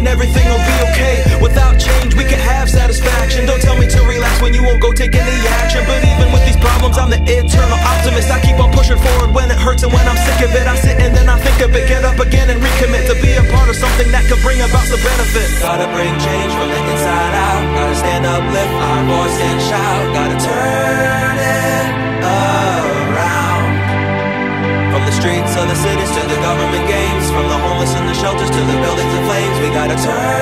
and everything will be okay. Without change, we can have satisfaction. Don't tell me to relax when you won't go take any action. But even with these problems, I'm the eternal optimist. I keep on pushing forward when it hurts and when I'm sick of it. I sit and then I think of it, get up again and recommit to be a part of something that could bring about some benefit. Gotta bring change from the inside out. Gotta stand up, lift our voice and shout. Gotta turn it around. From the streets of the cities to the government gates at a time